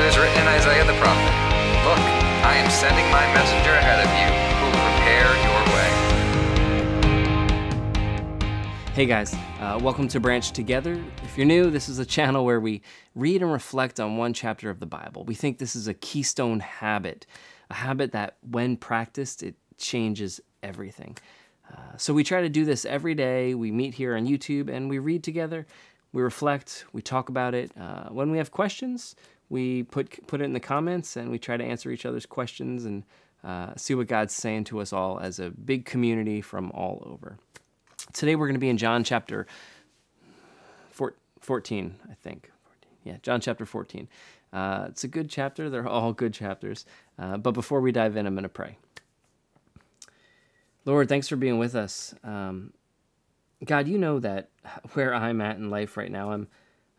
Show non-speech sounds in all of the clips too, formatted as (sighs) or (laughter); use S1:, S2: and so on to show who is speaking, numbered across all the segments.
S1: it is written in Isaiah the prophet Look, I am sending my messenger ahead of you who will prepare your way.
S2: Hey guys, uh, welcome to Branch Together. If you're new, this is a channel where we read and reflect on one chapter of the Bible. We think this is a keystone habit, a habit that, when practiced, it changes everything. Uh, so we try to do this every day. We meet here on YouTube and we read together. We reflect. We talk about it. Uh, when we have questions, we put put it in the comments and we try to answer each other's questions and uh, see what God's saying to us all as a big community from all over. Today we're going to be in John chapter 14, I think. 14. Yeah, John chapter 14. Uh, it's a good chapter. They're all good chapters. Uh, but before we dive in, I'm going to pray. Lord, thanks for being with us. Um, God, you know that where I'm at in life right now, I'm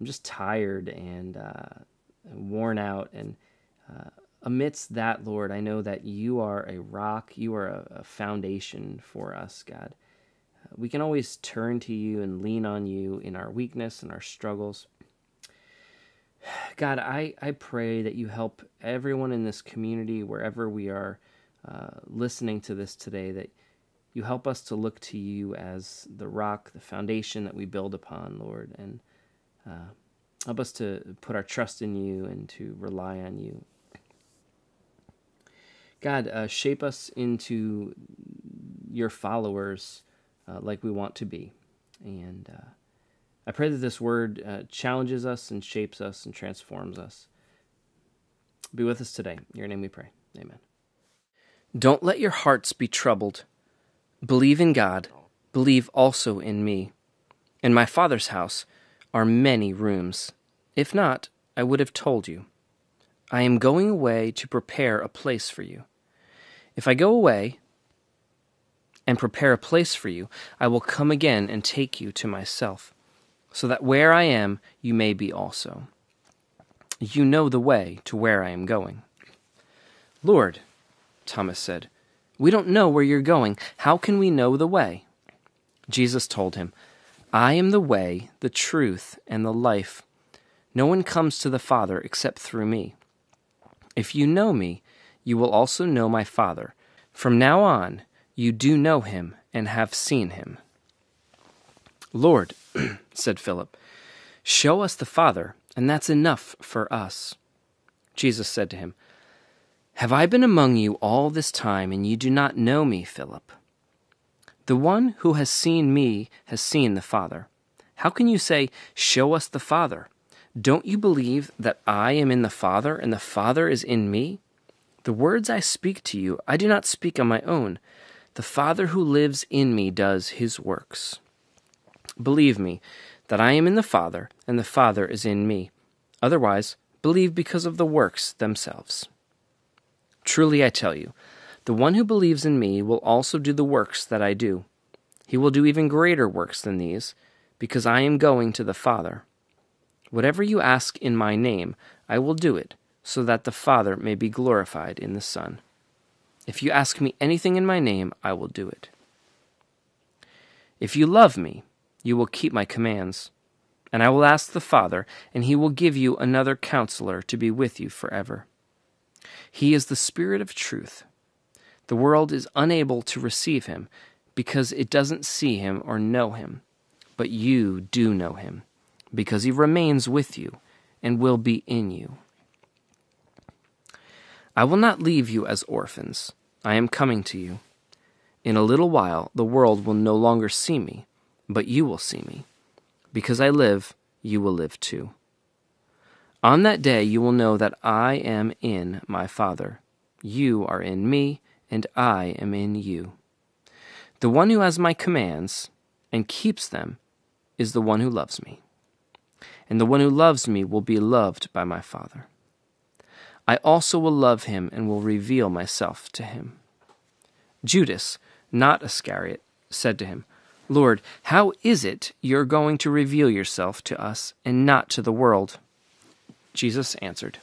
S2: I'm just tired and uh, worn out. And uh, amidst that, Lord, I know that you are a rock, you are a, a foundation for us, God. Uh, we can always turn to you and lean on you in our weakness and our struggles. God, I, I pray that you help everyone in this community, wherever we are uh, listening to this today, that you help us to look to you as the rock, the foundation that we build upon, Lord, and uh, help us to put our trust in you and to rely on you. God, uh, shape us into your followers uh, like we want to be. And uh, I pray that this word uh, challenges us and shapes us and transforms us. Be with us today. In your name we pray. Amen. Don't let your hearts be troubled. Believe in God. Believe also in me. In my Father's house are many rooms. If not, I would have told you. I am going away to prepare a place for you. If I go away and prepare a place for you, I will come again and take you to myself, so that where I am, you may be also. You know the way to where I am going. Lord, Thomas said, we don't know where you're going. How can we know the way? Jesus told him, I am the way, the truth, and the life. No one comes to the Father except through me. If you know me, you will also know my Father. From now on, you do know him and have seen him. Lord, (clears throat) said Philip, show us the Father, and that's enough for us. Jesus said to him, Have I been among you all this time, and you do not know me, Philip? The one who has seen me has seen the Father. How can you say, Show us the Father? Don't you believe that I am in the Father, and the Father is in me? The words I speak to you, I do not speak on my own. The Father who lives in me does his works. Believe me that I am in the Father, and the Father is in me. Otherwise, believe because of the works themselves. Truly I tell you, the one who believes in me will also do the works that I do. He will do even greater works than these, because I am going to the Father. Whatever you ask in my name, I will do it, so that the Father may be glorified in the Son. If you ask me anything in my name, I will do it. If you love me, you will keep my commands. And I will ask the Father, and he will give you another counselor to be with you forever. He is the Spirit of truth. The world is unable to receive him because it doesn't see him or know him. But you do know him because he remains with you and will be in you. I will not leave you as orphans. I am coming to you. In a little while the world will no longer see me, but you will see me. Because I live, you will live too. On that day you will know that I am in my Father. You are in me, and I am in you. The one who has my commands and keeps them is the one who loves me. And the one who loves me will be loved by my Father. I also will love him and will reveal myself to him. Judas, not Iscariot, said to him, Lord, how is it you're going to reveal yourself to us and not to the world? Jesus answered,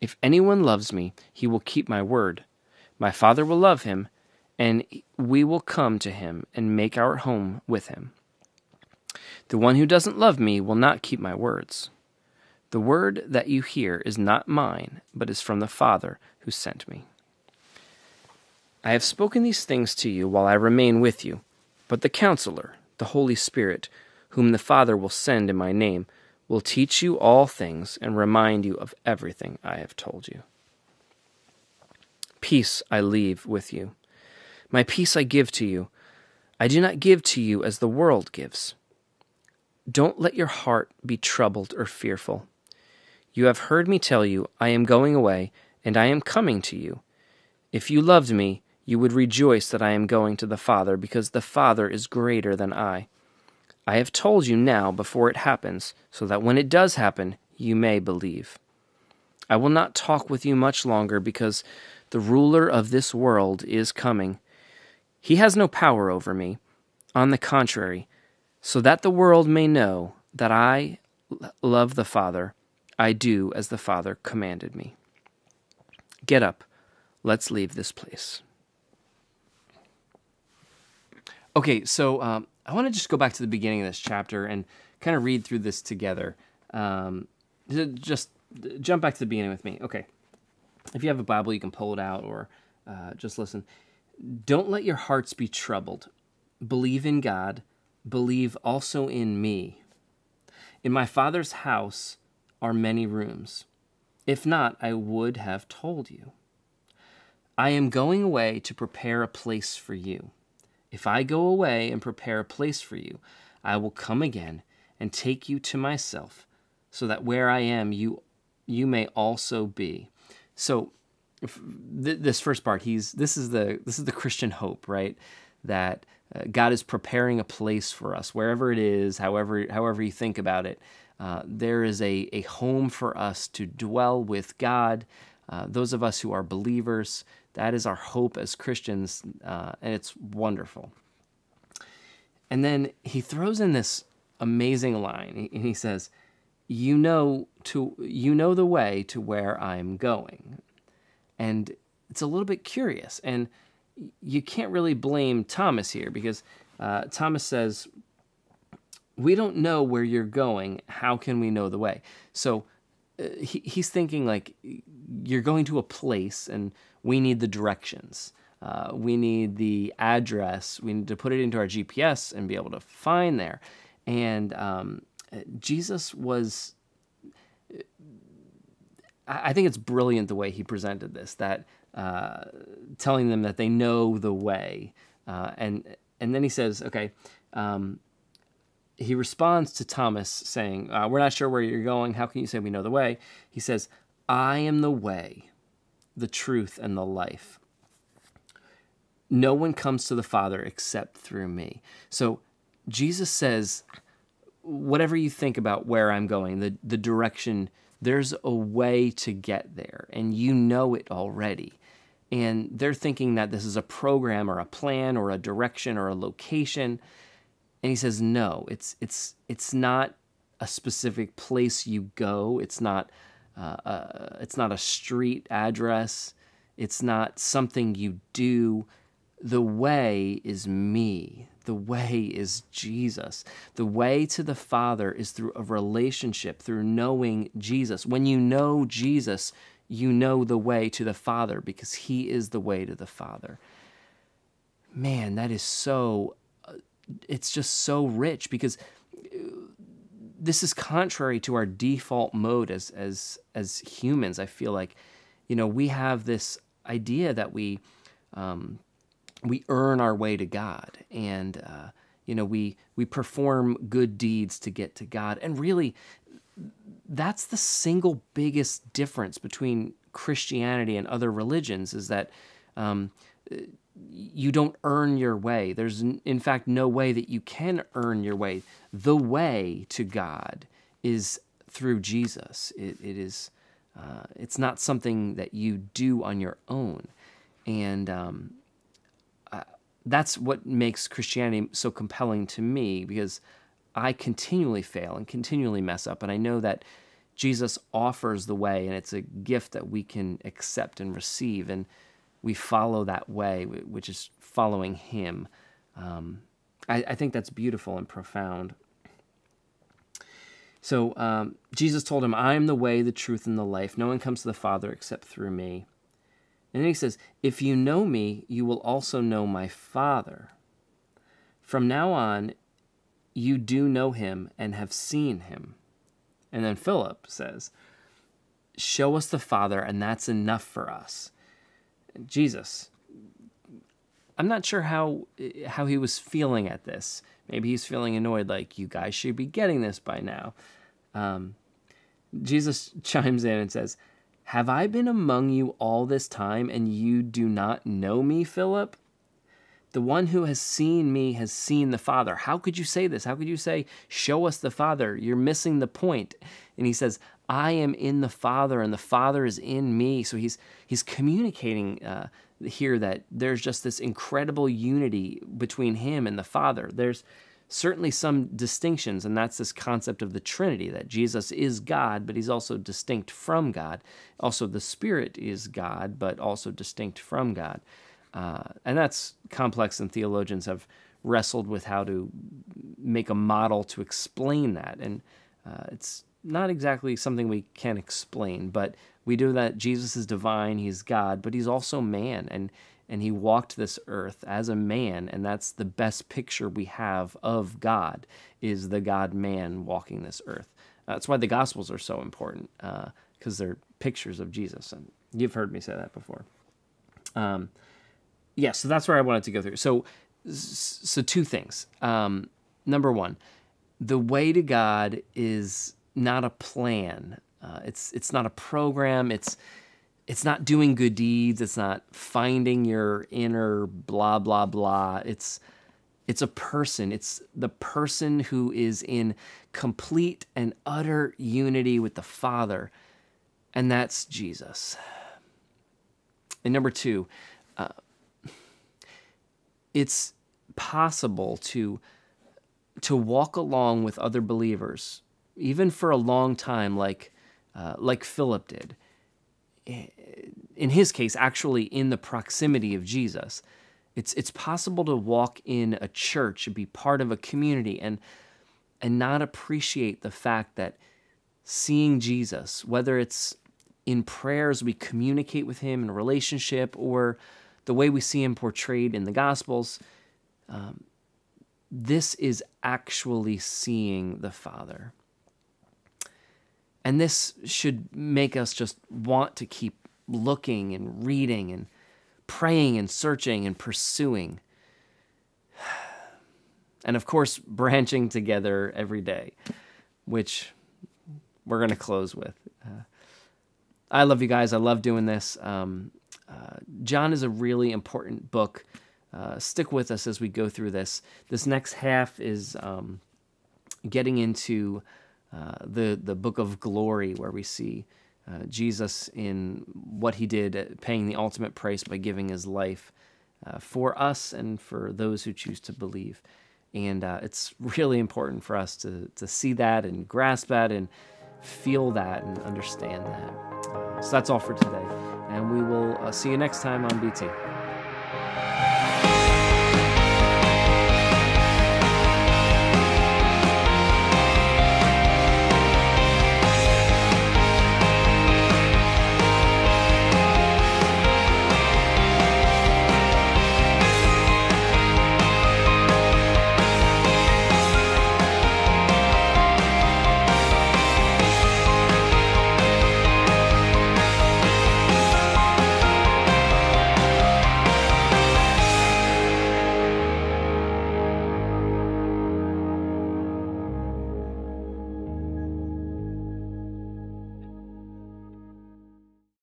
S2: If anyone loves me, he will keep my word. My Father will love him, and we will come to him and make our home with him. The one who doesn't love me will not keep my words. The word that you hear is not mine, but is from the Father who sent me. I have spoken these things to you while I remain with you, but the Counselor, the Holy Spirit, whom the Father will send in my name, will teach you all things and remind you of everything I have told you. Peace I leave with you. My peace I give to you. I do not give to you as the world gives. Don't let your heart be troubled or fearful. You have heard me tell you, I am going away, and I am coming to you. If you loved me, you would rejoice that I am going to the Father, because the Father is greater than I. I have told you now before it happens, so that when it does happen, you may believe. I will not talk with you much longer, because the ruler of this world is coming. He has no power over me. On the contrary, so that the world may know that I love the Father, I do as the Father commanded me. Get up. Let's leave this place. Okay, so um, I want to just go back to the beginning of this chapter and kind of read through this together. Um, just jump back to the beginning with me. Okay. If you have a Bible, you can pull it out or uh, just listen. Don't let your hearts be troubled. Believe in God. Believe also in me. In my Father's house are many rooms. If not, I would have told you. I am going away to prepare a place for you. If I go away and prepare a place for you, I will come again and take you to myself, so that where I am, you you may also be. So th- this first part, he's this is the this is the Christian hope, right? That uh, God is preparing a place for us, wherever it is, however however you think about it. Uh, there is a, a home for us to dwell with God. Uh, those of us who are believers, that is our hope as Christians, uh, and it's wonderful. And then he throws in this amazing line, and he says, "You know to you know the way to where I'm going," and it's a little bit curious, and you can't really blame Thomas here because uh, Thomas says, "We don't know where you're going. How can we know the way?" So uh, he, he's thinking like you're going to a place and we need the directions. Uh, we need the address. We need to put it into our GPS and be able to find there. And um, Jesus was, I think it's brilliant the way he presented this, that uh, telling them that they know the way. Uh, and, and then he says, okay, um, he responds to Thomas saying, uh, We're not sure where you're going. How can you say we know the way? He says, I am the way, the truth, and the life. No one comes to the Father except through me. So Jesus says, whatever you think about where I'm going, the, the direction, there's a way to get there, and you know it already. And they're thinking that this is a program or a plan or a direction or a location. And he says, no, it's, it's, it's not a specific place you go. It's not, uh, uh, it's not a street address. It's not something you do. The way is me. The way is Jesus. The way to the Father is through a relationship, through knowing Jesus. When you know Jesus, you know the way to the Father because He is the way to the Father. Man, that is so, uh, it's just so rich because uh, this is contrary to our default mode as, as, as humans. I feel like, you know, we have this idea that we, um, we earn our way to God, and uh, you know we we perform good deeds to get to God, and really, that's the single biggest difference between Christianity and other religions is that um, you don't earn your way. There's in fact no way that you can earn your way. The way to God is through Jesus. it, it is. Uh, it's not something that you do on your own, and um, that's what makes Christianity so compelling to me because I continually fail and continually mess up. And I know that Jesus offers the way, and it's a gift that we can accept and receive. And we follow that way, which is following Him. Um, I, I think that's beautiful and profound. So um, Jesus told him, I am the way, the truth, and the life. No one comes to the Father except through me. And then he says, If you know me, you will also know my Father. From now on, you do know him and have seen him. And then Philip says, Show us the Father, and that's enough for us. Jesus, I'm not sure how how he was feeling at this. Maybe he's feeling annoyed, like you guys should be getting this by now. Um, Jesus (laughs) chimes in and says, "Have I been among you all this time, and you do not know me, Philip? The one who has seen me has seen the Father. How could you say this? How could you say, Show us the Father? You're missing the point. And he says, I am in the Father, and the Father is in me. So he's he's communicating uh, here that there's just this incredible unity between him and the Father. There's certainly some distinctions, and that's this concept of the Trinity that Jesus is God, but he's also distinct from God. Also, the Spirit is God, but also distinct from God. Uh, and that's complex, and theologians have wrestled with how to make a model to explain that. And uh, it's not exactly something we can explain, but we do that Jesus is divine, he's God, but he's also man. And and he walked this earth as a man and that's the best picture we have of god is the god man walking this earth that's why the gospels are so important because uh, they're pictures of jesus and you've heard me say that before um, yeah, so that's where I wanted to go through. So, so two things. Um, number one, the way to God is not a plan. Uh, it's it's not a program. It's it's not doing good deeds. It's not finding your inner blah blah blah. It's it's a person. It's the person who is in complete and utter unity with the Father, and that's Jesus. And number two, uh, it's possible to to walk along with other believers, even for a long time, like uh, like Philip did. In his case, actually in the proximity of Jesus, it's it's possible to walk in a church be part of a community and and not appreciate the fact that seeing Jesus, whether it's in prayers we communicate with him in a relationship or the way we see him portrayed in the Gospels, um, this is actually seeing the Father. And this should make us just want to keep looking and reading and praying and searching and pursuing. (sighs) And of course, branching together every day, which we're going to close with. Uh, I love you guys. I love doing this. Um, John is a really important book. Uh, stick with us as we go through this. This next half is um, getting into uh, the the book of glory, where we see uh, Jesus in what he did, uh, paying the ultimate price by giving his life uh, for us and for those who choose to believe. And it's really important for us to to see that and grasp that and feel that and understand that. so that's all for today and we will uh, see you next time on BT.